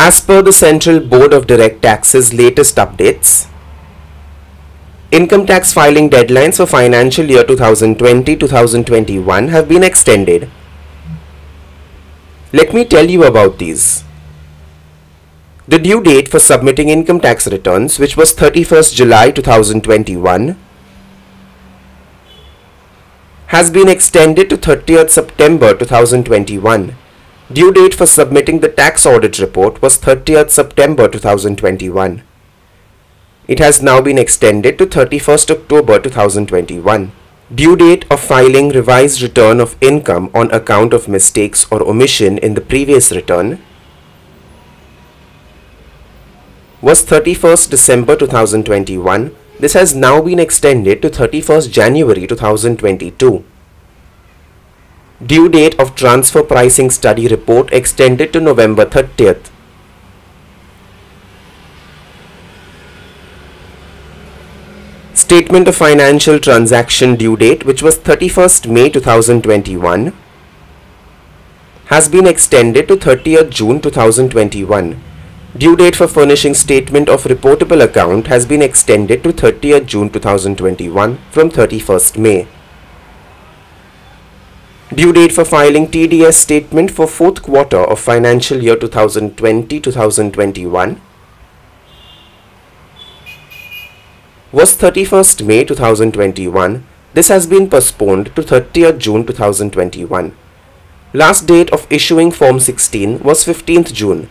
As per the Central Board of Direct Taxes latest updates, income tax filing deadlines for financial year 2020-2021 have been extended. Let me tell you about these. The due date for submitting income tax returns which was 31st July 2021 has been extended to 30th September 2021. Due date for submitting the tax audit report was 30th September 2021. It has now been extended to 31st October 2021. Due date of filing revised return of income on account of mistakes or omission in the previous return was 31st December 2021 this has now been extended to 31st January 2022. Due date of transfer pricing study report extended to November 30th. Statement of financial transaction due date which was 31st May 2021 has been extended to 30th June 2021. Due date for furnishing statement of reportable account has been extended to 30th June 2021 from 31st May. Due date for filing TDS statement for fourth quarter of financial year 2020-2021 was 31st May 2021. This has been postponed to 30th June 2021. Last date of issuing Form 16 was 15th June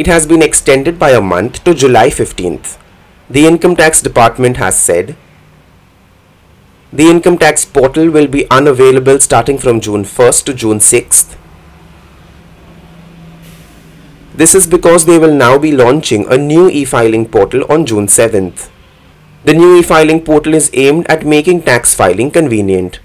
it has been extended by a month to July 15th. The Income Tax Department has said the income tax portal will be unavailable starting from June 1st to June 6th. This is because they will now be launching a new e-filing portal on June 7th. The new e-filing portal is aimed at making tax filing convenient.